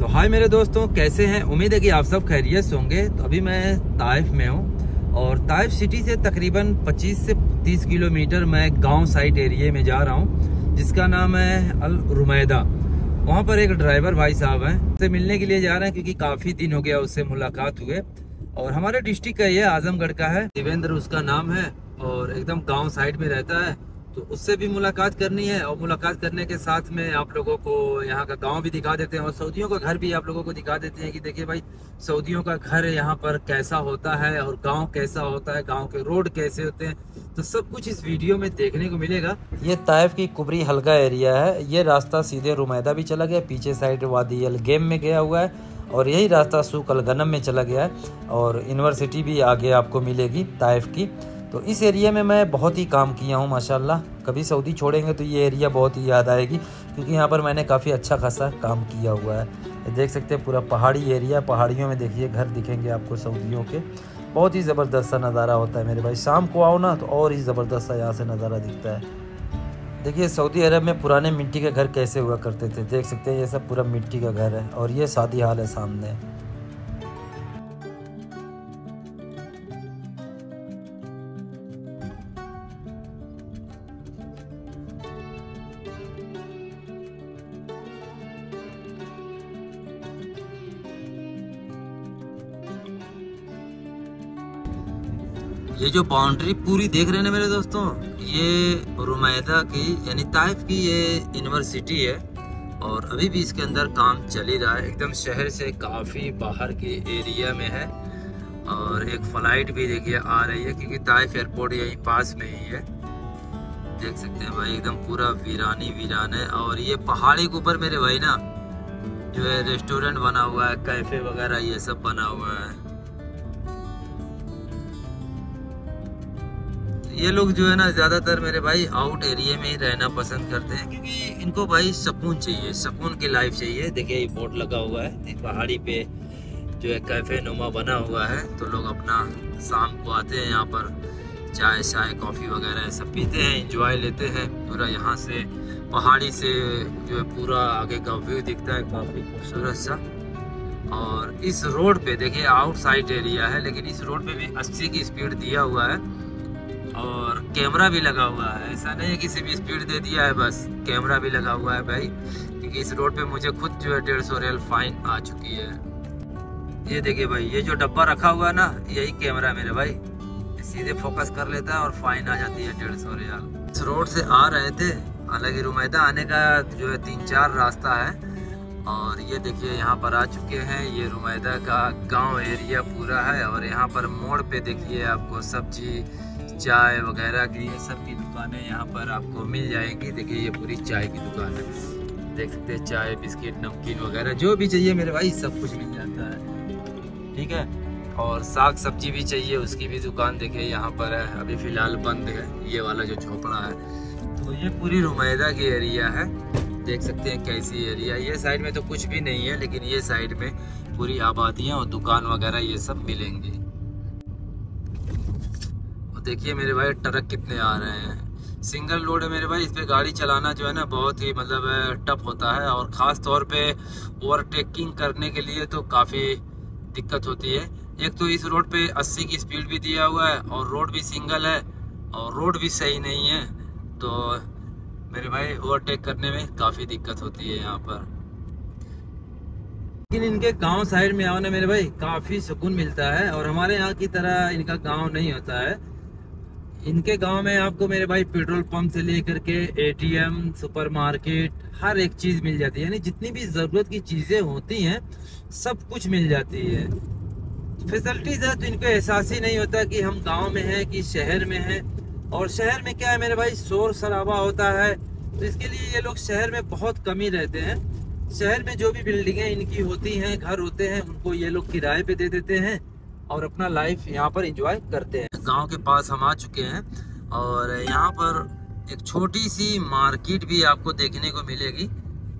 तो हाय मेरे दोस्तों, कैसे हैं? उम्मीद है कि आप सब खैरियत से होंगे। तो अभी मैं ताइफ में हूँ और ताइफ सिटी से तकरीबन 25 से 30 किलोमीटर मैं गाँव साइड एरिए में जा रहा हूँ, जिसका नाम है अल रुमैदा। वहाँ पर एक ड्राइवर भाई साहब हैं। उससे मिलने के लिए जा रहे हैं क्योंकि काफ़ी दिन हो गया उससे मुलाकात हुए। और हमारे डिस्ट्रिक्ट का ये आजमगढ़ का है। देवेंद्र उसका नाम है और एकदम गाँव साइड में रहता है। तो उससे भी मुलाकात करनी है और मुलाकात करने के साथ में आप लोगों को यहाँ का गाँव भी दिखा देते हैं और सऊदियों का घर भी आप लोगों को दिखा देते हैं कि देखिए भाई, सऊदियों का घर यहाँ पर कैसा होता है और गाँव कैसा होता है, गाँव के रोड कैसे होते हैं तो सब कुछ इस वीडियो में देखने को मिलेगा। ये ताइफ की कुबरी हल्का एरिया है, ये रास्ता सीधे रुमैदा भी चला गया, पीछे साइड वादी गेम में गया हुआ है और यही रास्ता सूक गनम में चला गया है और यूनिवर्सिटी भी आगे आपको मिलेगी ताइफ की। तो इस एरिया में मैं बहुत ही काम किया हूँ, माशाल्लाह। कभी सऊदी छोड़ेंगे तो ये एरिया बहुत ही याद आएगी, क्योंकि यहाँ पर मैंने काफ़ी अच्छा खासा काम किया हुआ है। देख सकते हैं पूरा पहाड़ी एरिया पहाड़ियों में देखिए, घर दिखेंगे आपको सऊदियों के। बहुत ही ज़बरदस्त सा नज़ारा होता है मेरे भाई। शाम को आओ ना तो और ही ज़बरदस्त सा यहाँ से नज़ारा दिखता है। देखिए, सऊदी अरब में पुराने मिट्टी के घर कैसे हुआ करते थे? देख सकते हैं, ये सब पूरा मिट्टी का घर है और ये शादी हाल है सामने। ये जो बाउंड्री पूरी देख रहे हैं मेरे दोस्तों, ये रुमैदा की, यानी ताइफ की ये यूनिवर्सिटी है और अभी भी इसके अंदर काम चल ही रहा है। एकदम शहर से काफ़ी बाहर के एरिया में है और एक फ़्लाइट भी देखिए आ रही है क्योंकि ताइफ एयरपोर्ट यहीं पास में ही है। देख सकते हैं भाई, एकदम पूरा वीरानी वीरान है और ये पहाड़ी के ऊपर मेरे भाई ना, जो है रेस्टोरेंट बना हुआ है कैफ़े वगैरह ये सब बना हुआ है। ये लोग जो है ना, ज़्यादातर मेरे भाई आउट एरिया में ही रहना पसंद करते हैं, क्योंकि इनको भाई सुकून चाहिए, सुकून की लाइफ चाहिए। देखिए, ये बोर्ड लगा हुआ है पहाड़ी पे जो है कैफ़े नुमा बना हुआ है। तो लोग अपना शाम को आते हैं यहाँ पर, चाय शाय कॉफ़ी वगैरह सब पीते हैं इंजॉय लेते हैं। पूरा यहाँ से, पहाड़ी से जो है पूरा आगे का व्यू दिखता है, काफ़ी खूबसूरत सा। और इस रोड पे देखिए आउट साइड एरिया है, लेकिन इस रोड पे भी अस्सी की स्पीड दिया हुआ है। और कैमरा भी लगा हुआ है। ऐसा नहीं है किसी भी स्पीड दे दिया है, बस कैमरा भी लगा हुआ है भाई। क्योंकि इस रोड पे मुझे खुद जो है डेढ़ सौ रियल फाइन आ चुकी है। ये देखिए भाई, ये जो डब्बा रखा हुआ है ना, यही कैमरा मेरे भाई। सीधे फोकस कर लेता है और फाइन आ जाती है डेढ़ सौ रियाल इस रोड से आ रहे थे, हालाँकि रुमैदा आने का जो है तीन चार रास्ता है। और ये देखिए, यहाँ पर आ चुके हैं। ये रुमैदा का गाँव एरिया पूरा है। और यहाँ पर मोड़ पे देखिए आपको सब्ज़ी चाय वगैरह की ये सब की दुकानें यहाँ पर आपको मिल जाएँगी। देखिए, ये पूरी चाय की दुकान है। देख सकते हैं, चाय, बिस्किट, नमकीन वगैरह, जो भी चाहिए मेरे भाई, सब कुछ मिल जाता है। ठीक है? और साग सब्ज़ी भी चाहिए, उसकी भी दुकान देखिए, यहाँ पर है। अभी फ़िलहाल बंद है, ये वाला जो झोपड़ा है। तो ये पूरी रुमैदा की एरिया है। देख सकते हैं कैसी एरिया ये साइड में तो कुछ भी नहीं है, लेकिन ये साइड में पूरी आबादियाँ और दुकान वगैरह ये सब मिलेंगी। देखिए मेरे भाई ट्रक कितने आ रहे हैं। सिंगल रोड है मेरे भाई, इस पर गाड़ी चलाना जो है ना बहुत ही मतलब टफ होता है और ख़ास तौर पे ओवरटेकिंग करने के लिए तो काफ़ी दिक्कत होती है। एक तो इस रोड पे 80 की स्पीड भी दिया हुआ है और रोड भी सिंगल है और रोड भी सही नहीं है। तो मेरे भाई ओवरटेक करने में काफ़ी दिक्कत होती है यहाँ पर। लेकिन इनके गाँव साइड में आओ ना मेरे भाई, काफ़ी सुकून मिलता है और हमारे यहाँ की तरह इनका गाँव नहीं होता है। इनके गाँव में आपको मेरे भाई पेट्रोल पंप से लेकर के एटीएम सुपरमार्केट हर एक चीज़ मिल जाती है। यानी जितनी भी ज़रूरत की चीज़ें होती हैं, सब कुछ मिल जाती है। फैसिलिटीज़ है तो इनको एहसास ही नहीं होता कि हम गाँव में हैं कि शहर में हैं। और शहर में क्या है, मेरे भाई, शोर शराबा होता है। तो इसके लिए ये लोग शहर में बहुत कम ही रहते हैं। शहर में जो भी बिल्डिंगें इनकी होती हैं, घर होते हैं, उनको ये लोग किराए पे दे देते हैं। और अपना लाइफ यहाँ पर इंजॉय करते हैं। गाँव के पास हम आ चुके हैं और यहाँ पर एक छोटी सी मार्केट भी आपको देखने को मिलेगी।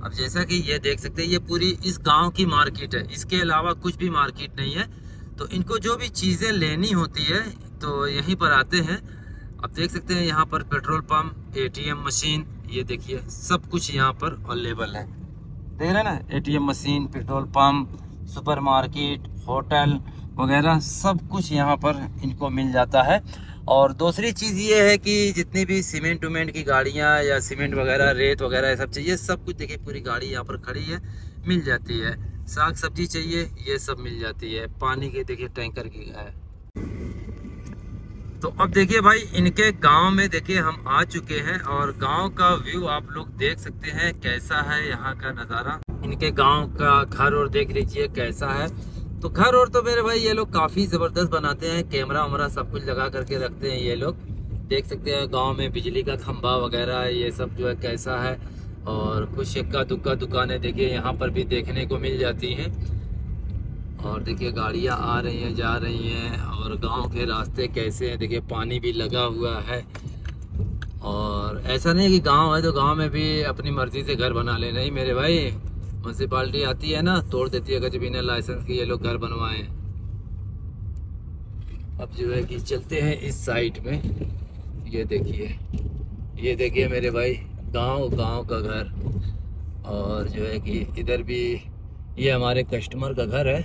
अब जैसा कि ये देख सकते हैं, ये पूरी इस गाँव की मार्केट है। इसके अलावा कुछ भी मार्केट नहीं है। तो इनको जो भी चीज़ें लेनी होती है तो यहीं पर आते हैं। अब देख सकते हैं, यहाँ पर पेट्रोल पंप एटीएम मशीन ये देखिए, सब कुछ यहाँ पर अवेलेबल है। देख रहे ना ATM machine petrol pump supermarket hotel वगैरह सब कुछ यहाँ पर इनको मिल जाता है। और दूसरी चीज़ ये है कि जितनी भी सीमेंट उमेंट की गाड़ियाँ या सीमेंट वगैरह, रेत वगैरह, ये सब चाहिए, सब कुछ देखिए, पूरी गाड़ी यहाँ पर खड़ी है, मिल जाती है। साग सब्ज़ी चाहिए, ये सब मिल जाती है। पानी के देखिए, टैंकर की है। तो अब देखिए भाई, इनके गाँव में देखिए हम आ चुके हैं और गाँव का व्यू आप लोग देख सकते हैं, कैसा है यहाँ का नज़ारा। इनके गाँव का घर और देख लीजिए, कैसा है। तो घर और तो मेरे भाई, ये लोग काफ़ी ज़बरदस्त बनाते हैं, कैमरा वैमरा सब कुछ लगा करके रखते हैं ये लोग। देख सकते हैं गाँव में बिजली का खंभा वगैरह, ये सब जो है कैसा है। और कुछ इक्का दुक्का दुकानें देखिए, यहाँ पर भी देखने को मिल जाती हैं। और देखिए गाड़ियाँ आ रही हैं, जा रही हैं। और गाँव के रास्ते कैसे हैं, देखिए पानी भी लगा हुआ है। और ऐसा नहीं कि गाँव है तो गाँव में भी अपनी मर्ज़ी से घर बना ले। नहीं मेरे भाई म्यूनसिपाली आती है ना, तोड़ देती है अगर बिना लाइसेंस के ये लोग घर बनवाए। अब जो है कि चलते हैं इस साइड में। ये देखिए ये देखिए मेरे भाई, गाँव गाँव का घर। और जो है कि इधर भी ये हमारे कस्टमर का घर है।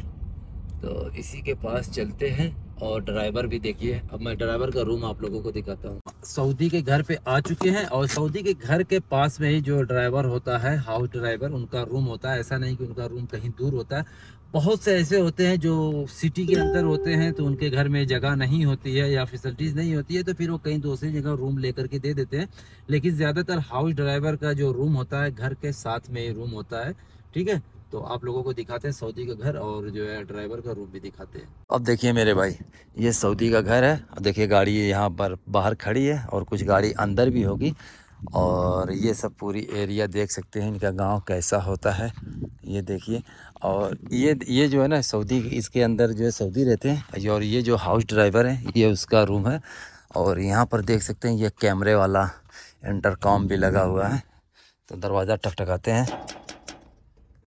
तो इसी के पास चलते हैं और ड्राइवर भी देखिए। अब मैं ड्राइवर का रूम आप लोगों को दिखाता हूँ। सऊदी के घर पे आ चुके हैं और सऊदी के घर के पास में ही जो ड्राइवर होता है हाउस ड्राइवर उनका रूम होता है। ऐसा नहीं कि उनका रूम कहीं दूर होता है। बहुत से ऐसे होते हैं जो सिटी के अंदर होते हैं तो उनके घर में जगह नहीं होती है या फैसिलिटीज़ नहीं होती है तो फिर वो कहीं दूसरी जगह रूम लेकर के दे देते हैं। लेकिन ज़्यादातर हाउस ड्राइवर का जो रूम होता है, घर के साथ में रूम होता है। ठीक है? तो आप लोगों को दिखाते हैं सऊदी का घर और जो है ड्राइवर का रूम भी दिखाते हैं। अब देखिए मेरे भाई, ये सऊदी का घर है। अब देखिए गाड़ी यहाँ पर बाहर खड़ी है और कुछ गाड़ी अंदर भी होगी। और ये सब पूरी एरिया देख सकते हैं, इनका गाँव कैसा होता है, ये देखिए। और ये ये जो है ना, सऊदी, इसके अंदर जो है सऊदी रहते हैं। और ये जो हाउस ड्राइवर है, ये उसका रूम है। और यहाँ पर देख सकते हैं, ये कैमरे वाला इंटरकॉम भी लगा हुआ है। तो दरवाज़ा टकटकाते हैं।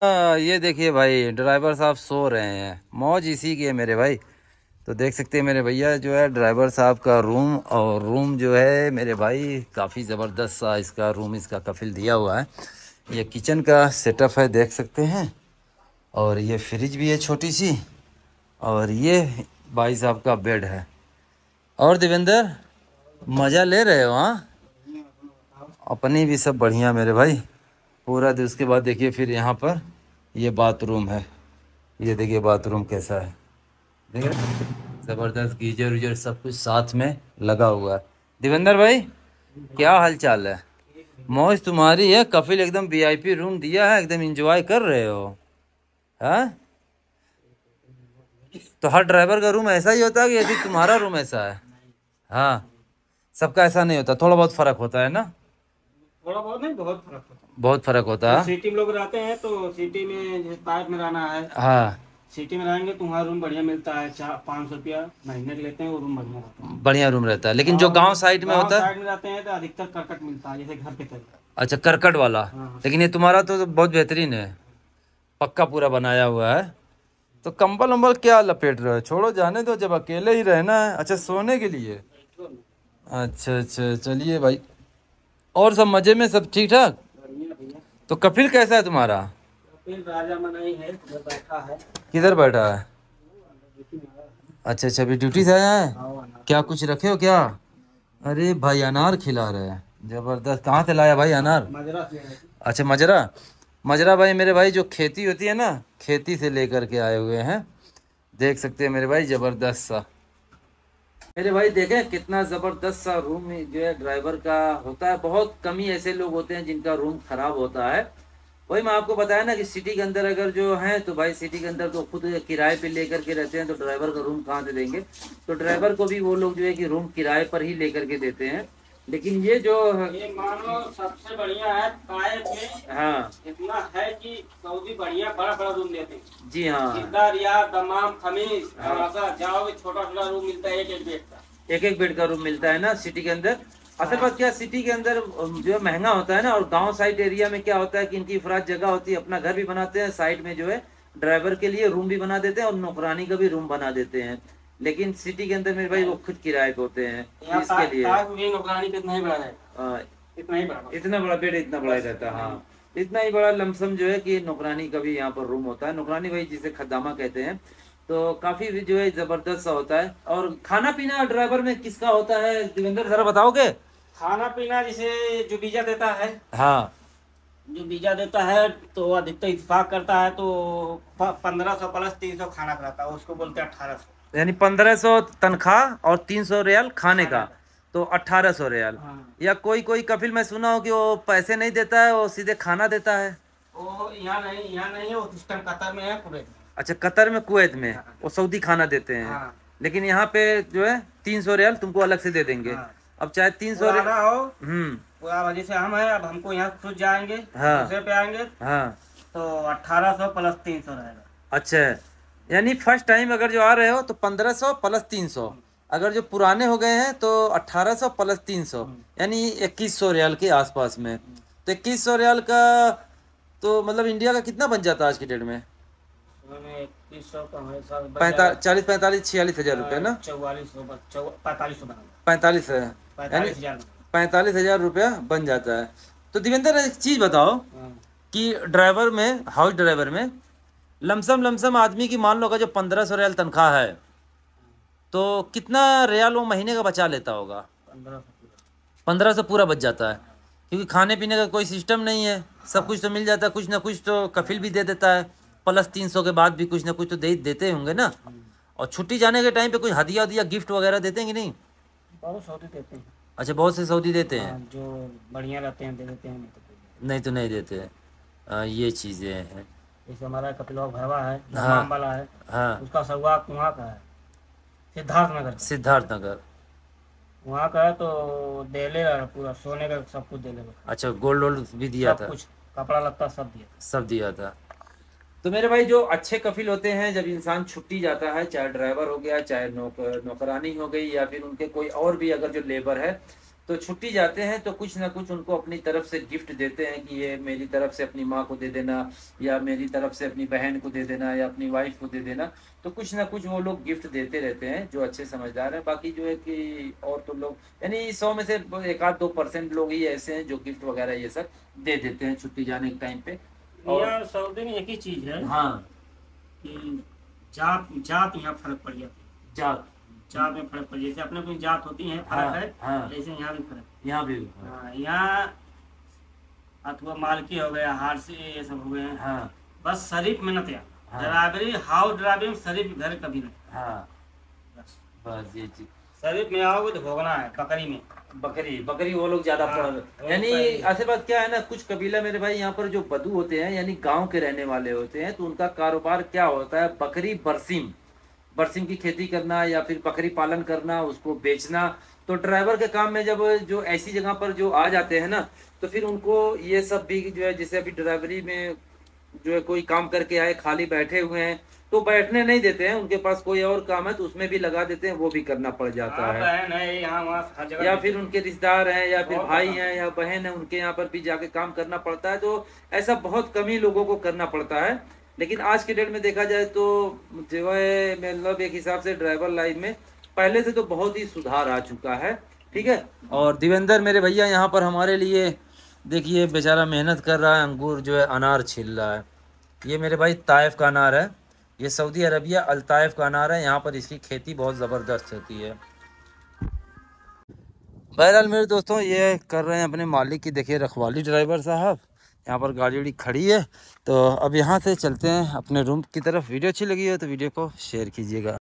आ, ये देखिए भाई ड्राइवर साहब सो रहे हैं। मौज इसी की है मेरे भाई। तो देख सकते हैं मेरे भैया जो है ड्राइवर साहब का रूम और रूम जो है मेरे भाई काफ़ी ज़बरदस्त सा इसका रूम इसका कफिल दिया हुआ है। ये किचन का सेटअप है देख सकते हैं। और ये फ्रिज भी है छोटी सी और ये भाई साहब का बेड है। और देवेंद्र मज़ा ले रहे हो हाँ? अपनी भी सब बढ़िया मेरे भाई। पूरा दिन, उसके बाद देखिए फिर यहाँ पर ये बाथरूम है। ये देखिए बाथरूम कैसा है। देखिए, ज़बरदस्त गीजर उजर सब कुछ साथ में लगा हुआ है। देवेंद्र भाई, क्या हाल चाल है? मौज तुम्हारी है। कफिल एकदम वीआईपी रूम दिया है, एकदम इंजॉय कर रहे हो। हाँ? तो हर ड्राइवर का रूम ऐसा ही होता है कि यदि तुम्हारा रूम ऐसा है? हाँ। सबका ऐसा नहीं होता, थोड़ा बहुत फ़र्क होता है ना? थोड़ा बहुत नहीं, बहुत फ़र्क होता बहुत फ़र्क होता। है सिटी में लोग रहते हैं तो सिटी में जैसे पार्क में रहना है हाँ। सिटी में रहेंगे तो वहाँ रूम बढ़िया मिलता है चार पाँच सौ रुपया महीने के लेते हैं वो रूम बढ़िया रहता है। बढ़िया रूम रहता है। लेकिन जो गाँव साइड में होता है साइड में रहते हैं तो अधिकतर करकट मिलता है जैसे घर के तरह अच्छा करकट वाला। हाँ। लेकिन ये तुम्हारा तो बहुत बेहतरीन है। पक्का पूरा बनाया हुआ है। तो कंबल उम्बल क्या लपेट रहे हो? छोड़ो जाने दो जब अकेले ही रहना है। अच्छा सोने के लिए? अच्छा अच्छा चलिए भाई। और सब मज़े में सब ठीक ठाक? तो कपिल कैसा है तुम्हारा? फिर राजा मनाई है बैठा है। किधर बैठा है? अच्छा अच्छा अभी ड्यूटी से आया है? क्या कुछ रखे हो क्या? अरे भाई अनार खिला रहे हैं। ज़बरदस्त। कहाँ से लाया भाई अनार? मजरा से है। अच्छा मजरा? मजरा भाई मेरे भाई जो खेती होती है ना खेती से लेकर के आए हुए हैं। देख सकते हैं मेरे भाई ज़बरदस्त सा। मेरे भाई देखें, कितना ज़बरदस्त सा रूम जो है ड्राइवर का होता है। बहुत कम ही ऐसे लोग होते हैं जिनका रूम खराब होता है। वही मैं आपको बताया ना कि सिटी के अंदर अगर जो है तो भाई सिटी के अंदर तो खुद किराए पे लेकर के रहते हैं तो ड्राइवर का रूम कहाँ से देंगे? तो ड्राइवर को भी वो लोग जो है कि रूम किराए पर ही लेकर के देते हैं। लेकिन ये जो ये मानो सबसे बढ़िया है ताइफ में हाँ। इतना है कि सऊदी बढ़िया बड़ा बड़ा रूम देते जी हाँ। रियाद दमाम खमीस हाँ। जाओ छोटा छोटा रूम मिलता है एक एक बेड का। एक एक बेड का रूम मिलता है ना सिटी के अंदर? असल बात क्या सिटी के अंदर जो है महँगा होता है ना और गाँव साइड एरिया में क्या होता है कि इनकी अफराद जगह होती है अपना घर भी बनाते हैं साइड में जो है ड्राइवर के लिए रूम भी बना देते हैं और नौकरानी का भी रूम बना देते हैं। लेकिन सिटी के अंदर मेरे भाई वो खुद किराए पे होते हैं इसके लिए। ताज में नौकरानी पे इतना ही बड़ा है। हाँ, इतना बड़ा बेड इतना बड़ा ही रहता है हाँ। इतना ही बड़ा लमसम जो है कि नौकरानी का भी यहाँ पर रूम होता है। नौकरानी वही जिसे खदामा कहते हैं तो काफ़ी जो है ज़बरदस्त सा होता है। और खाना पीना ड्राइवर में किसका होता है? देवेंद्र जरा बताओगे? खाना पीना जिसे जो बीजा देता है। हाँ। जो बीजा देता है तो अधिकतर इतफाक करता है तो पंद्रह सौ प्लस तीन सौ खाना कराता है उसको बोलते हैं अठारह सौ। यानी पंद्रह सौ तनख्वाह और तीन सौ रियाल खाने का तो अठारह सौ रियाल। हाँ। या कोई कोई कपिल मैं सुना हो कि वो पैसे नहीं देता है वो सीधे खाना देता है? वो यहाँ नहीं यहाँ नहीं है वो सिस्टम कतर में है कुवैत अच्छा कतर में कुवैत में। वो सऊदी खाना देते हैं। हाँ। लेकिन यहाँ पे जो है तीन सौ रियाल तुमको अलग से दे देंगे। हाँ। अब चाहे तीन सौ हो। हम्म। जैसे हम हैं अब हमको यहाँ खुद जाएँगे हाँ। पे आएँगे। हाँ। तो अठारह सौ प्लस तीन सौ रहेगा। अच्छा। यानी फ़र्स्ट टाइम अगर जो आ रहे हो तो पंद्रह सौ प्लस तीन सौ। अगर जो पुराने हो गए हैं तो अट्ठारह सौ प्लस तीन सौ। यानी इक्कीस सौ रियाल के आसपास में। तो इक्कीस सौ रियाल का तो मतलब इंडिया का कितना बन जाता है आज की डेट में? चालीस पैंतालीस छियालीस हज़ार रुपये ना? चौवालीस पैंतालीस पैंतालीस है। यानी पैंतालीस हज़ार रुपया बन जाता है। तो दिवेंद्र एक चीज़ बताओ हाँ। कि ड्राइवर में हाउस ड्राइवर में लमसम लमसम आदमी की मान लो का जो पंद्रह सौ रियाल तनख्वाह है तो कितना रियाल वो महीने का बचा लेता होगा? पंद्रह सौ पूरा। पंद्रह सौ पूरा बच जाता है क्योंकि खाने पीने का कोई सिस्टम नहीं है सब कुछ तो मिल जाता है कुछ ना कुछ तो कफिल भी दे देता है प्लस तीन सौ के बाद भी कुछ ना कुछ तो दे देते होंगे ना। और छुट्टी जाने के टाइम पे कुछ हदिया उदिया गिफ्ट वगैरह देते हैं कि नहीं? देते हैं। अच्छा बहुत से सऊदी देते हैं? हाँ, जो बढ़िया रहते हैं दे देते हैं नहीं तो। नहीं तो नहीं देते। ये चीज़ें हैं। जैसे हमारा कपिलवा भरवा है हाँ। वाला है हाँ। उसका सरुआ वहाँ का है सिद्धार्थ नगर सिद्धार्थ नगर वहाँ का है तो दे ले पूरा सोने का सब कुछ दे ले अच्छा गोल्ड वोल्ड भी दिया था? कुछ कपड़ा लगता सब दिया सब दिया था। तो मेरे भाई जो अच्छे कफिल होते हैं जब इंसान छुट्टी जाता है चाहे ड्राइवर हो गया चाहे नौकर नौकरानी हो गई या फिर उनके कोई और भी अगर जो लेबर है तो छुट्टी जाते हैं तो कुछ ना कुछ उनको अपनी तरफ़ से गिफ्ट देते हैं कि ये मेरी तरफ़ से अपनी माँ को दे देना या मेरी तरफ़ से अपनी बहन को दे देना या अपनी वाइफ को दे देना। तो कुछ ना कुछ वो लोग गिफ्ट देते रहते हैं जो अच्छे समझदार हैं। बाकी जो है कि और तो लोग यानी सौ में से एक आध दो परसेंट लोग ही ऐसे हैं जो गिफ्ट वगैरह ये सब दे देते हैं छुट्टी जाने के टाइम पे। और- सऊदी में एक ही चीज़ है हाँ। कि जात जात यहाँ फ़र्क पड़ जाती है। जात। जात में फ़र्क पड़ जैसे अपने अपनी जात होती है हाँ, फ़र्क है हाँ। ऐसे यहाँ भी फ़र्क यहाँ भी हाँ, यहाँ अथवा मालकी हो गया हार से ये सब हो गए हाँ। बस शरीफ मेहनत या हाँ। ड्राइवरी हाउस ड्राइविंग शरीफ घर कभी नहीं। हाँ। बस। बस ये चीज़। शरीफ में आओगे तो भोगना है बकरी में। बकरी बकरी वो लोग ज़्यादा हाँ, पढ़ यानी। ऐसे बात क्या है ना कुछ कबीला मेरे भाई यहाँ पर जो बदू होते हैं यानी गाँव के रहने वाले होते हैं तो उनका कारोबार क्या होता है? बकरी बरसिम। बरसिम की खेती करना या फिर बकरी पालन करना उसको बेचना। तो ड्राइवर के काम में जब जो ऐसी जगह पर जो आ जाते हैं ना तो फिर उनको ये सब भी जो है जैसे अभी ड्राइवरी में जो है कोई काम करके आए खाली बैठे हुए हैं तो बैठने नहीं देते हैं उनके पास कोई और काम है तो उसमें भी लगा देते हैं वो भी करना पड़ जाता हाँ, है। यहाँ वहाँ या फिर उनके रिश्तेदार हैं या फिर भाई। हैं या बहन है उनके यहाँ पर भी जाके काम करना पड़ता है तो ऐसा बहुत कम ही लोगों को करना पड़ता है। लेकिन आज के डेट में देखा जाए तो जो है मतलब एक हिसाब से ड्राइवर लाइन में पहले से तो बहुत ही सुधार आ चुका है, ठीक है? और दिवेंद्र, मेरे भैया, यहाँ पर हमारे लिए, देखिए, बेचारा मेहनत कर रहा है, अंगूर जो है, अनार छील रहा है। ये मेरे भाई ताइफ का अनार है। ये सऊदी अरबिया अलताइफ का अनार है। यहाँ पर इसकी खेती बहुत ज़बरदस्त होती है। बहरहाल मेरे दोस्तों, ये कर रहे हैं अपने मालिक की, देखिए, रखवाली ड्राइवर साहब। यहाँ पर गाड़ी उड़ी खड़ी है। तो अब यहाँ से चलते हैं अपने रूम की तरफ़। वीडियो अच्छी लगी हो तो वीडियो को शेयर कीजिएगा।